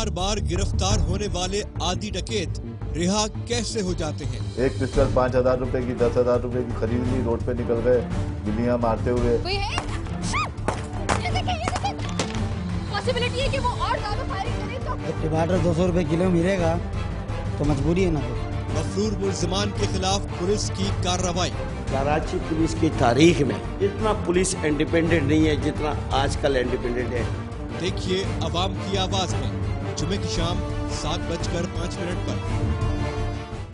बार बार गिरफ़्तार होने वाले आदि डकैत रिहा कैसे हो जाते हैं? एक पिस्टल पाँच हज़ार रूपए की दस हज़ार रूपए की खरीद ली रोड पे निकल गए बिल्लियाँ मारते हुए। कोई है? ये देखिए ये देखिए। पॉसिबिलिटी है कि वो और ज़्यादा फायरिंग करें तो। टमाटर दो सौ रूपए किलो मिलेगा तो मजबूरी है ना फिर मफरूर मुलजमान के खिलाफ पुलिस की कार्रवाई। कराची पुलिस की तारीख में इतना पुलिस इंडिपेंडेंट नहीं है जितना आजकल इंडिपेंडेंट है। देखिए अवाम की आवाज़ में। जुमे की शाम सात बजकर पाँच मिनट पर।